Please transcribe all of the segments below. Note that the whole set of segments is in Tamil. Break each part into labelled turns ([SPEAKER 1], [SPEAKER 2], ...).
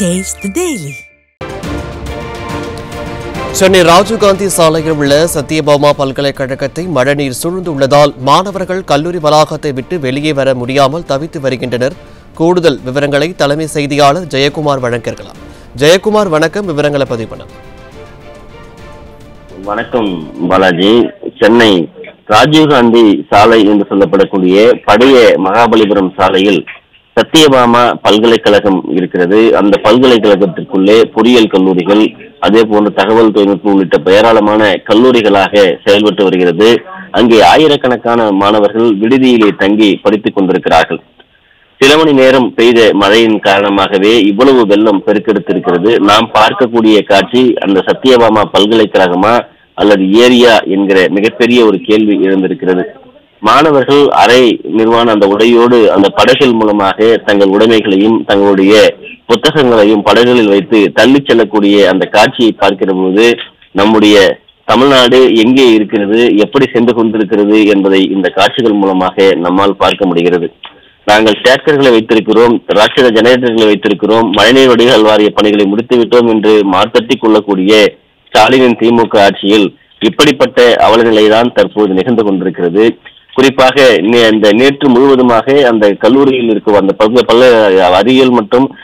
[SPEAKER 1] Taste the Daily.
[SPEAKER 2] Chennai Rajiv Gandhi சாலையில் உள்ள சத்யபாமா பல்கலைக்கழகத்தை மழைநீர் சூழ்ந்துள்ளதால் மாணவர்கள் கல்லூரி வளாகத்தை விட்டு வெளியே வர முடியாமல் தவித்து வருகின்றனர். கூடுதல் விவரங்களை தலைமை செய்தியாளர் ஜெயக்குமார் வழங்கியிருக்கலாம் ஜெயக்குமார் வணக்கம். விவரங்களை பதிவு
[SPEAKER 3] வணக்கம் பாலாஜி. சென்னை ராஜீவ்காந்தி சாலை என்று சொல்லப்படக்கூடிய பழைய மகாபலிபுரம் சாலையில் சத்தியபாமா பல்கலைக்கழகம் இருக்கிறது. அந்த பல்கலைக்கழகத்திற்குள்ளே பொறியியல் கல்லூரிகள் அதே போன்று தகவல் தொழில்நுட்பம் உள்ளிட்ட ஏராளமான கல்லூரிகளாக செயல்பட்டு வருகிறது. அங்கே ஆயிரக்கணக்கான மாணவர்கள் விடுதியிலே தங்கி படித்துக் கொண்டிருக்கிறார்கள். சில மணி நேரம் பெய்த மழையின் காரணமாகவே இவ்வளவு வெள்ளம் பெருக்கெடுத்திருக்கிறது. நாம் பார்க்கக்கூடிய காட்சி அந்த சத்தியபாமா பல்கலைக்கழகமா அல்லது ஏரியா என்கிற மிகப்பெரிய ஒரு கேள்வி எழுந்திருக்கிறது. மாணவர்கள் அரை நிர்வாண அந்த உடையோடு அந்த படகுகள் மூலமாக தங்கள் உடைமைகளையும் தங்களுடைய புத்தகங்களையும் படகுகளில் வைத்து தள்ளிச் செல்லக்கூடிய அந்த காட்சியை பார்க்கிற போது நம்முடைய தமிழ்நாடு எங்கே இருக்கிறது எப்படி சென்று கொண்டிருக்கிறது என்பதை இந்த காட்சிகள் மூலமாக நம்மால் பார்க்க முடிகிறது. நாங்கள் டேக்கர்களை வைத்திருக்கிறோம் ராட்சத ஜெனரேட்டர்களை வைத்திருக்கிறோம் மழைநீர் வடிகால் வாரிய பணிகளை முடித்து விட்டோம் என்று மார்த்தட்டி கொள்ளக்கூடிய ஸ்டாலினின் திமுக ஆட்சியில் இப்படிப்பட்ட அவல நிலைதான் தற்போது நிகழ்ந்து கொண்டிருக்கிறது. குறிப்பாக நே- இந்த நேற்று முழுவதுமாக அந்த கல்லூரியில் இருக்கும் அந்த பல்ல பல்ல அறிவியல் மற்றும்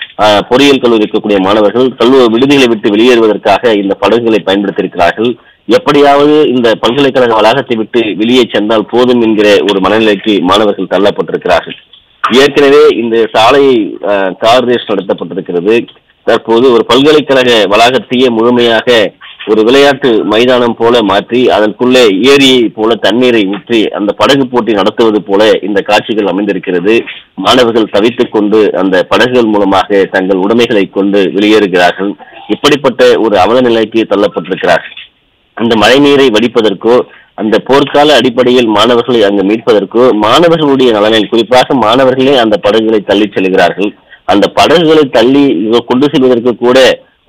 [SPEAKER 3] பொறியியல் கல்லூரி இருக்கக்கூடிய மாணவர்கள் கல்லூரி விடுதிகளை விட்டு வெளியேறுவதற்காக இந்த படகுகளை பயன்படுத்தியிருக்கிறார்கள். எப்படியாவது இந்த பல்கலைக்கழக வளாகத்தை விட்டு வெளியே சென்றால் போதும் என்கிற ஒரு மனநிலைக்கு மாணவர்கள் தள்ளப்பட்டிருக்கிறார்கள். ஏற்கனவே இந்த சாலையை கார் ரேஸ் நடத்தப்பட்டிருக்கிறது. தற்போது ஒரு பல்கலைக்கழக வளாகத்தையே முழுமையாக ஒரு விளையாட்டு மைதானம் போல மாற்றி அதற்குள்ளே ஏரியை போல தண்ணீரை ஊற்றி அந்த படகு போட்டி நடத்துவது போல இந்த காட்சிகள் அமைந்திருக்கிறது. மாணவர்கள் தவித்துக் கொண்டு அந்த படகுகள் மூலமாக தங்கள் உடைமைகளை கொண்டு வெளியேறுகிறார்கள். இப்படிப்பட்ட ஒரு அவல நிலைக்கு தள்ளப்பட்டிருக்கிறார்கள். அந்த மழைநீரை வடிப்பதற்கோ அந்த போர்க்கால அடிப்படையில் மாணவர்களை அங்கு மீட்பதற்கோ மாணவர்களுடைய நலனில் குறிப்பாக மாணவர்களே அந்த படகுகளை தள்ளிச் செல்கிறார்கள். அந்த படகுகளை தள்ளி கொண்டு செல்வதற்கு கூட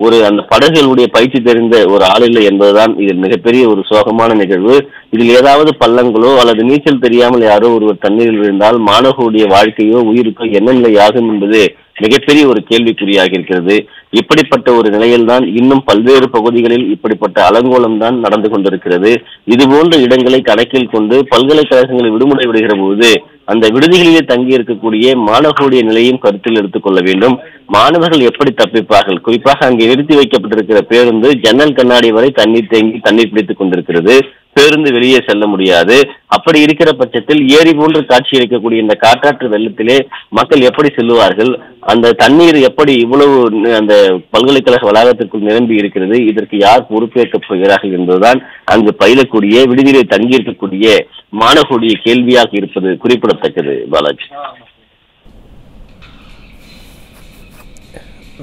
[SPEAKER 3] ஒரு அந்த படகுகளுடைய பயிற்சி தெரிந்த ஒரு ஆள் இல்லை என்பதுதான் இதில் மிகப்பெரிய ஒரு சோகமான நிகழ்வு. இதில் ஏதாவது பள்ளங்களோ அல்லது நீச்சல் தெரியாமல் யாரோ ஒருவர் தண்ணீரில் விழுந்தால் மாணவர்களுடைய வாழ்க்கையோ உயிருக்கோ என்ன நிலை ஆகும் என்பது மிகப்பெரிய ஒரு கேள்விக்குறியாக இருக்கிறது. இப்படிப்பட்ட ஒரு நிலையில்தான் இன்னும் பல்வேறு பகுதிகளில் இப்படிப்பட்ட அலங்கோலம் தான் நடந்து கொண்டிருக்கிறது. இது போன்ற இடங்களை கணக்கில் கொண்டு பல்கலைக்கழகங்களை விடுமுறை விடுகிற போது அந்த விடுதிகளிலே தங்கி இருக்கக்கூடிய மாணவர்களுடைய நிலையும் கருத்தில் எடுத்துக்கொள்ள வேண்டும். மாணவர்கள் எப்படி தப்பிப்பார்கள்? குறிப்பாக அங்கே நிறுத்தி வைக்கப்பட்டிருக்கிற பேருந்து ஜன்னல் கண்ணாடி வரை தண்ணீர் தேங்கி தண்ணீர் பிடித்துக் கொண்டிருக்கிறது. பேருந்து வெளியே செல்ல முடியாது. அப்படி இருக்கிற பட்சத்தில் ஏரி போன்று காட்சி அளிக்கக்கூடிய இந்த காற்றாற்று வெள்ளத்திலே மக்கள் எப்படி செல்லுவார்கள்? அந்த தண்ணீர் எப்படி இவ்வளவு அந்த பல்கலைக்கழக வளாகத்திற்குள் நிரம்பி இருக்கிறது? இதற்கு யார் பொறுப்பேற்கப் போகிறார்கள் என்பதுதான் அங்கு பயிலக்கூடிய விடுதியிலே தங்கியிருக்கக்கூடிய மாணவர்களுடைய கேள்வியாக இருப்பது குறிப்பிடத்தக்கது பாலாஜி.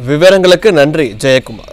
[SPEAKER 2] விவரங்களுக்கு நன்றி ஜெயக்குமார்.